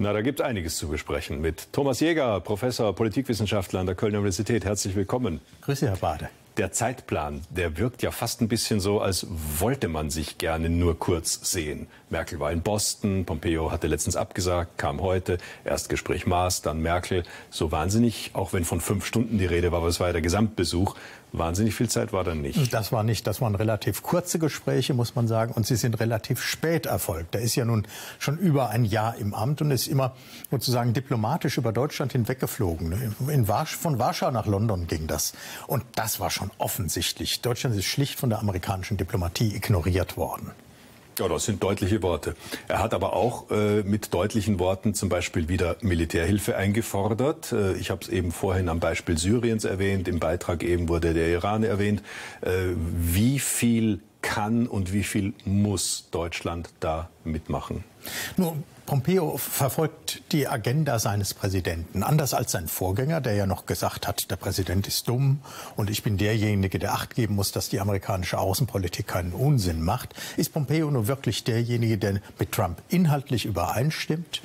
Na, da gibt es einiges zu besprechen mit Thomas Jäger, Professor Politikwissenschaftler an der Kölner Universität. Herzlich willkommen. Grüße, Herr Bade. Der Zeitplan, der wirkt ja fast ein bisschen so, als wollte man sich gerne nur kurz sehen. Merkel war in Boston, Pompeo hatte letztens abgesagt, kam heute, erst Gespräch Maas, dann Merkel. So wahnsinnig, auch wenn von fünf Stunden die Rede war, aber es war ja der Gesamtbesuch, Wahnsinnig viel Zeit war dann nicht. Das war nicht. Das waren relativ kurze Gespräche, muss man sagen. Und sie sind relativ spät erfolgt. Der ist ja nun schon über ein Jahr im Amt und ist immer sozusagen diplomatisch über Deutschland hinweggeflogen. In Warsch von Warschau nach London ging das. Und das war schon offensichtlich. Deutschland ist schlicht von der amerikanischen Diplomatie ignoriert worden. Ja, das sind deutliche Worte. Er hat aber auch äh, mit deutlichen Worten zum Beispiel wieder Militärhilfe eingefordert. Äh, ich habe es eben vorhin am Beispiel Syriens erwähnt. Im Beitrag eben wurde der Iran erwähnt. Äh, wie viel kann und wie viel muss Deutschland da mitmachen? Nun, Pompeo verfolgt die Agenda seines Präsidenten. Anders als sein Vorgänger, der ja noch gesagt hat, der Präsident ist dumm und ich bin derjenige, der Acht geben muss, dass die amerikanische Außenpolitik keinen Unsinn macht, ist Pompeo nur wirklich derjenige, der mit Trump inhaltlich übereinstimmt,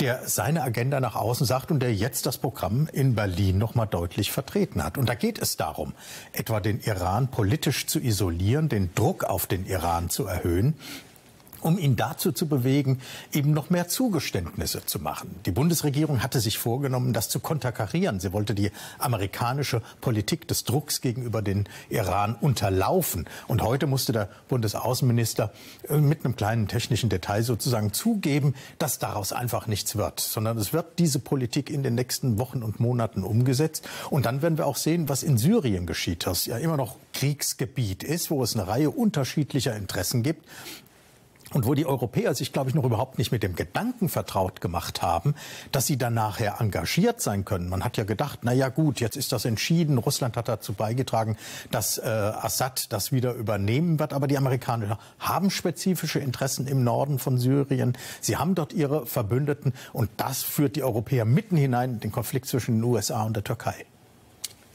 der seine Agenda nach außen sagt und der jetzt das Programm in Berlin noch mal deutlich vertreten hat. Und da geht es darum, etwa den Iran politisch zu isolieren, den Druck auf den Iran zu erhöhen, um ihn dazu zu bewegen, eben noch mehr Zugeständnisse zu machen. Die Bundesregierung hatte sich vorgenommen, das zu konterkarieren. Sie wollte die amerikanische Politik des Drucks gegenüber den Iran unterlaufen. Und heute musste der Bundesaußenminister äh, mit einem kleinen technischen Detail sozusagen zugeben, dass daraus einfach nichts wird, sondern es wird diese Politik in den nächsten Wochen und Monaten umgesetzt. Und dann werden wir auch sehen, was in Syrien geschieht, das ja immer noch Kriegsgebiet ist, wo es eine Reihe unterschiedlicher Interessen gibt und wo die Europäer sich, glaube ich, noch überhaupt nicht mit dem Gedanken vertraut gemacht haben, dass sie dann nachher engagiert sein können. Man hat ja gedacht, na ja gut, jetzt ist das entschieden. Russland hat dazu beigetragen, dass äh, Assad das wieder übernehmen wird. Aber die Amerikaner haben spezifische Interessen im Norden von Syrien. Sie haben dort ihre Verbündeten. Und das führt die Europäer mitten hinein in den Konflikt zwischen den USA und der Türkei.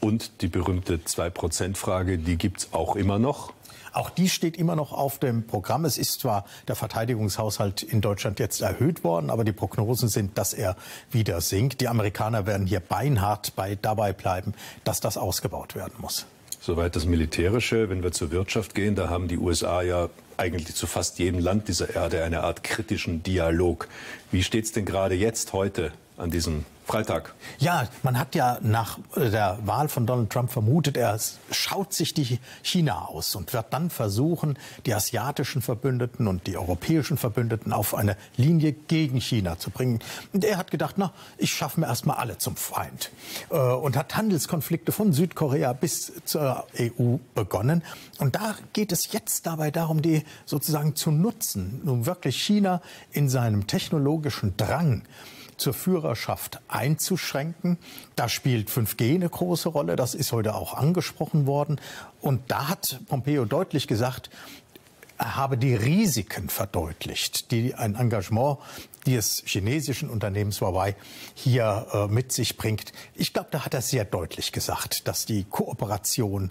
Und die berühmte Zwei-Prozent-Frage, die gibt's auch immer noch. Auch die steht immer noch auf dem Programm. Es ist zwar der Verteidigungshaushalt in Deutschland jetzt erhöht worden, aber die Prognosen sind, dass er wieder sinkt. Die Amerikaner werden hier beinhart bei dabei bleiben, dass das ausgebaut werden muss. Soweit das Militärische. Wenn wir zur Wirtschaft gehen, da haben die USA ja eigentlich zu fast jedem Land dieser Erde eine Art kritischen Dialog. Wie steht es denn gerade jetzt heute an diesem Freitag. Ja, man hat ja nach der Wahl von Donald Trump vermutet, er schaut sich die China aus und wird dann versuchen, die asiatischen Verbündeten und die europäischen Verbündeten auf eine Linie gegen China zu bringen. Und er hat gedacht, na, ich schaffe mir erstmal alle zum Feind. Äh, und hat Handelskonflikte von Südkorea bis zur EU begonnen. Und da geht es jetzt dabei darum, die sozusagen zu nutzen, nun wirklich China in seinem technologischen Drang zur Führerschaft einzuschränken. Da spielt 5G eine große Rolle. Das ist heute auch angesprochen worden. Und da hat Pompeo deutlich gesagt, er habe die Risiken verdeutlicht, die ein Engagement des chinesischen Unternehmens Huawei hier äh, mit sich bringt. Ich glaube, da hat er sehr deutlich gesagt, dass die Kooperation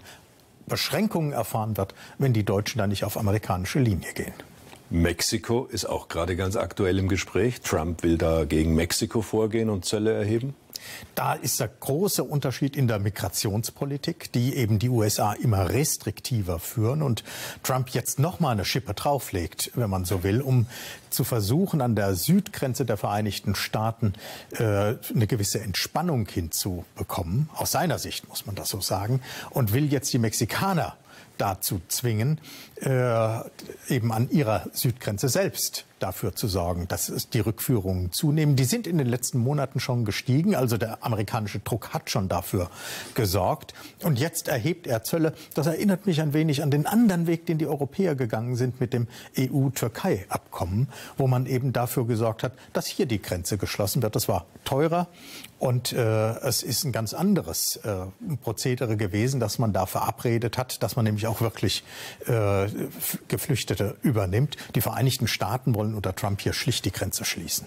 Beschränkungen erfahren wird, wenn die Deutschen da nicht auf amerikanische Linie gehen. Mexiko ist auch gerade ganz aktuell im Gespräch. Trump will da gegen Mexiko vorgehen und Zölle erheben. Da ist der große Unterschied in der Migrationspolitik, die eben die USA immer restriktiver führen und Trump jetzt noch mal eine Schippe drauflegt, wenn man so will, um zu versuchen, an der Südgrenze der Vereinigten Staaten äh, eine gewisse Entspannung hinzubekommen. Aus seiner Sicht muss man das so sagen und will jetzt die Mexikaner dazu zwingen, äh, eben an ihrer Südgrenze selbst dafür zu sorgen, dass die Rückführungen zunehmen. Die sind in den letzten Monaten schon gestiegen, also der amerikanische Druck hat schon dafür gesorgt. Und jetzt erhebt er Zölle. Das erinnert mich ein wenig an den anderen Weg, den die Europäer gegangen sind mit dem EU-Türkei-Abkommen, wo man eben dafür gesorgt hat, dass hier die Grenze geschlossen wird. Das war teurer und äh, es ist ein ganz anderes äh, Prozedere gewesen, dass man da verabredet hat, dass man nämlich auch wirklich äh, Geflüchtete übernimmt. Die Vereinigten Staaten wollen unter Trump hier schlicht die Grenze schließen.